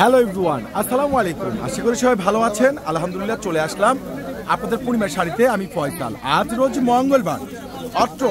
Hello everyone আসসালামু আলাইকুম। আশা করি সবাই ভালো আছেন। আলহামদুলিল্লাহ চলে আসলাম আপনাদের পূর্ণিমার শাড়িতে। আমি ফয়সাল। আজ রোজ মঙ্গলবার। অত্র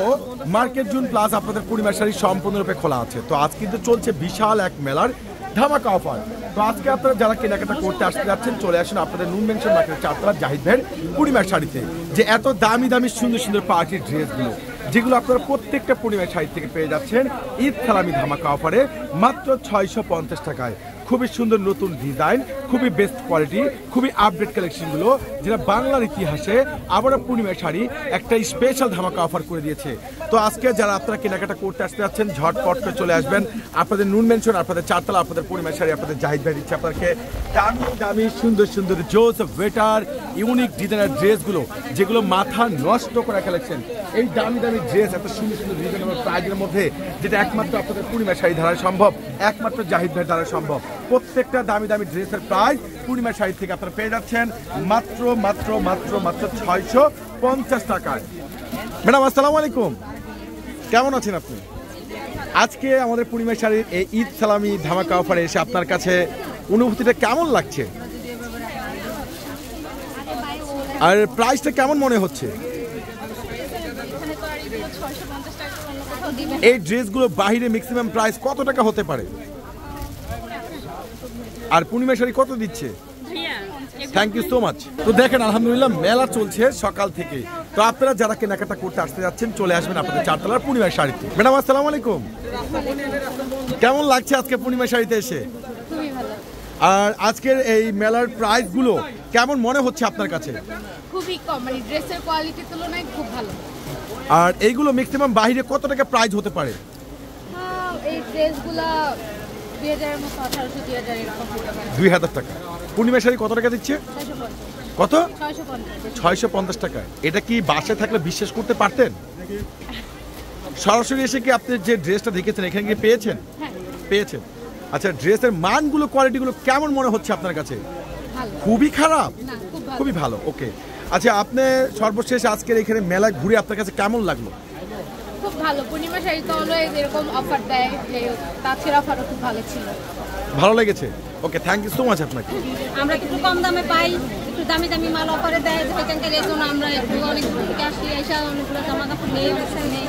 মার্কেট জুন প্লাস আপনাদের পূর্ণিমার শাড়ি সম্পূর্ণরূপে খোলা আছে। তো আজ কিন্তু চলছে বিশাল এক মেলার ধামাকা অফার। তো আজকে আপনারা যারা কেনাকাটা করতে আসতে যাচ্ছেন, চলে আসুন আপনাদের নুন মেনশন মার্কেটের চারতলা জাহিদ ভাইয়ের পূর্ণিমার শাড়িতে। যে এত দামি দামি সুন্দর সুন্দর পার্টির ড্রেসগুলো যেগুলো আপনারা প্রত্যেকটা পূর্ণিমায় সাইড থেকে পেয়ে যাচ্ছেন ঈদ থালামি ধামাকা অফারে মাত্র ছয়শো পঞ্চাশ টাকায়। খুবই সুন্দর নতুন ডিজাইন খুবই বেস্ট কোয়ালিটি খুবই আপডেট কালেকশনগুলো যেটা বাংলার ইতিহাসে আবারও পূর্ণিমার শাড়ি একটা স্পেশাল ধামাকা অফার করে দিয়েছে। তো আজকে যারা আপনারা কেনাকাটা করতে আসতে যাচ্ছেন, ঝটপট করে চলে আসবেন। আপনাদের নুন মেনশন আপনাদের চারতলা, আপনাদের পূর্ণিমার শাড়ি, আপনাদের জাহিদ ভাই দিচ্ছে আপনাকে দামি দামি, সুন্দর সুন্দর জোস ওয়েটার ইউনিক ডিজাইনের ড্রেসগুলো যেগুলো মাথা নষ্ট করা কালেকশন এই দামি দামি ড্রেস এত সুন্দর সুন্দর রিজনেবল প্রাইজের মধ্যে, যেটা একমাত্র আপনাদের পূর্ণিমা শাড়ি ধারা সম্ভব, একমাত্র জাহিদ ভাই দ্বারা সম্ভব। প্রত্যেকটা দামি দামি ড্রেসের প্রাইস পূর্ণিমা শাড়ি থেকে আপনারা পেয়ে যাচ্ছেন মাত্র মাত্র মাত্র মাত্র ছয়শো পঞ্চাশ টাকায়। ম্যাডাম, আসসালামু আলাইকুম। কেমন আছেন আপনি? আজকে আমাদের পূর্ণিমা শাড়ির এই ঈদ সালামি ধামাকা অফারে এসে আপনার কাছে অনুভূতিটা কেমন লাগছে? আর প্রাইসটা কেমন মনে হচ্ছে? এই ড্রেসগুলো বাহিরে ম্যাক্সিমাম প্রাইস কত টাকা হতে পারে? আর পূর্ণিমা শাড়ি কত দিচ্ছে? থ্যাংক ইউ সো মাচ তো দেখেন আলহামদুলিল্লাহ মেলা চলছে সকাল থেকে। তো আপনারা যারা কেনাকাটা করতে আসতে যাচ্ছেন চলে আসবেন আপনাদের চারতলার পূর্ণিমা শাড়িতে। ম্যাডাম আসসালামু আলাইকুম। কেমন লাগছে আজকে পূর্ণিমা শাড়িতে এসে? আর আজকের এই মেলার প্রাইসগুলো কেমন মনে হচ্ছে আপনার কাছে? খুবই কম মানে ড্রেসের কোয়ালিটির তুলনায় খুব ভালো। আর এইগুলো ম্যাক্সিমাম বাইরে কত টাকা প্রাইস হতে পারে? এই ড্রেসগুলা দুই হাজার টাকা। পূর্ণিমা শাড়ি কত টাকা দিচ্ছে? কত? ছয়শো পঞ্চাশ। টাকা। এটা কি বাসায় থাকলে বিশ্বাস করতে পারতেন? সরাসরি এসে কি আপনি যে ড্রেসটা দেখেছেন এখানে গিয়ে পেয়েছেন? হ্যাঁ। পেয়েছেন। আচ্ছা ড্রেসের মানগুলো কোয়ালিটিগুলো কেমন মনে হচ্ছে আপনার কাছে? খুবই খারাপ? খুবই ভালো ওকে। আচ্ছা আপনি সর্বশেষ আজকের এখানে মেলায় ঘুরে আপনার কাছে কেমন লাগল? খুব ভালো। পূর্ণিমা শাড়ি তো অলওয়েজ এরকম অফার দেয় যে তাছের অফারও খুব ভালো ছিল। ভালো লেগেছে? Okay thank you so much আপনাকে। আমরা একটু কম দামে পাই একটু দামি দামি মাল অফারে দেয় সেখানকার এই জন্য আমরা একটু অনেক দূর থেকে আসি এসে অনেকগুলো জামা কাপড় নিয়ে নেই।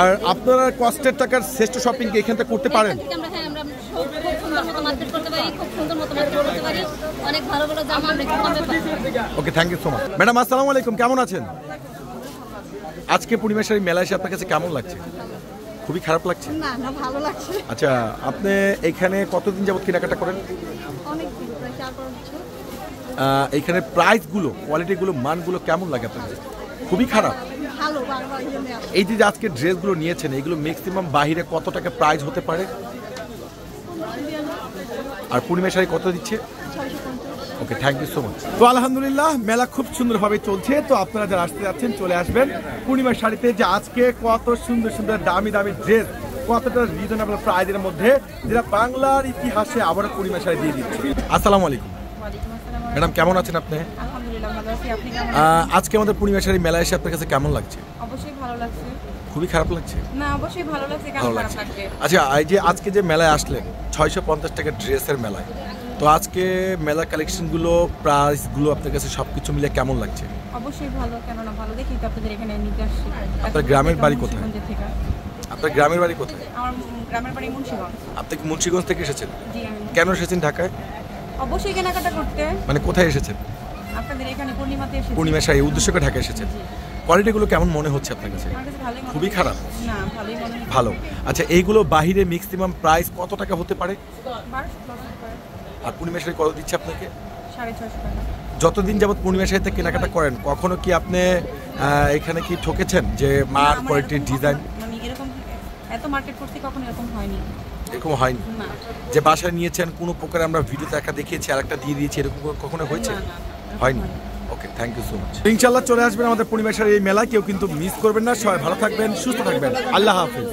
আর আপনারা কষ্টের টাকার শ্রেষ্ঠ শপিং কি এখান করতে পারেন? আমরা হ্যাঁ আমরা খুব সুন্দর মতো মার্কেট করতে পারি খুব সুন্দর মতো মার্কেট করতে পারি। অনেক ভালো ভালো জামা আমরা কমে পাই। Okay thank you so much madam আসসালামু আলাইকুম কেমন আছেন? আজকে পূর্ণিমা শাড়ি মেলায় এসে আপনার কাছে কেমন লাগছে? খুবই খারাপ লাগছে? না না ভালো লাগছে। আচ্ছা আপনি এখানে কতদিন যাবত কেনাকাটা করেন? অনেক দিন প্রায় চার পাঁচ বছর। আহ, এখানে প্রাইসগুলো কোয়ালিটিগুলো মানগুলো কেমন লাগে আপনার খুবই খারাপ। এই যে আজকে ড্রেসগুলো নিয়েছেন এগুলো ম্যাক্সিমাম বাহিরে কত টাকা প্রাইস হতে পারে? আর পূর্ণিমা শাড়ি কত দিচ্ছে? Okay thank you so much তো আলহামদুলিল্লাহ মেলা খুব সুন্দরভাবে চলছে। তো আপনারা যারা আসতে যাচ্ছেন চলে আসবেন। পূর্ণিমার শাড়িতে যে আজকে কত সুন্দর সুন্দর দামি দামি ড্রেস কতটা রিজনেবল প্রাইজের মধ্যে যেটা বাংলার ইতিহাসে আবারও পূর্ণিমা শাড়ি দিয়ে দিচ্ছে। আসসালামু আলাইকুম। ম্যাডাম কেমন আছেন আপনি? আলহামদুলিল্লাহ ভালো আছি। আপনি কেমন আহ, আজকে আমাদের পূর্ণিমা শাড়ি মেলায় এসে আপনার কাছে কেমন লাগছে? অবশ্যই ভালো লাগছে। খুবই খারাপ লাগছে? না অবশ্যই ভালো লাগছে। ভালো লাগছে। আচ্ছা এই যে আজকে যে মেলায় আসলেন ছয়শো পঞ্চাশ টাকা ড্রেসের মেলায় তো আজকে মেলা কালেকশনগুলো প্রাইসগুলো আপনার কাছে সব কিছু মিলে কেমন লাগছে? অবশ্যই ভালো কেননা ভালো দেখি তো আপনাদের এখানে নিতে আসছি। আপনার গ্রামের বাড়ি কোথায়? আপনার গ্রামের বাড়ি কোথায়? আমার গ্রামের বাড়ি মুন্সিগঞ্জ। আপনি কি মুন্সিগঞ্জ থেকে এসেছেন? জি আমি কেন এসেছেন ঢাকায়? অবশ্যই কেনাকাটা করতে। মানে কোথায় এসেছেন? আপনাদের এখানে পূর্ণিমাতে এসেছি। পূর্ণিমা শাড়ি উদ্দেশ্য করে ঢাকায় এসেছেন। কোয়ালিটিগুলো কেমন মনে হচ্ছে আপনার কাছে? খুবই খারাপ। ভালো। আচ্ছা এইগুলো বাহিরে ম্যাক্সিমাম প্রাইস কত টাকা হতে পারে? আর পূর্ণিমা শাড়ি কত দিচ্ছে আপনাকে? যতদিন যাবত পূর্ণিমা শাড়িতে কেনাকাটা করেন কখনো কি আপনি এখানে কি ঠকেছেন যে মার কোয়ালিটির ডিজাইন মানে এরকম এত মার্কেট করতে কখনো এরকম হয়নি। এরকম হয়নি? যে বাসায় নিয়েছেন কোনো প্রকার আমরা ভিডিওতে একটা দেখিয়েছি আর একটা দিয়ে দিয়েছি এরকম কখনো হয়েছে? হয়নি। Okay thank you so much ইনশাল্লাহ চলে আসবেন আমাদের পরিবেশের এই মেলা কেউ কিন্তু মিস করবেন না। সবাই ভালো থাকবেন, সুস্থ থাকবেন। আল্লাহ হাফিজ।